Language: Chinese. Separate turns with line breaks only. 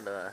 我的。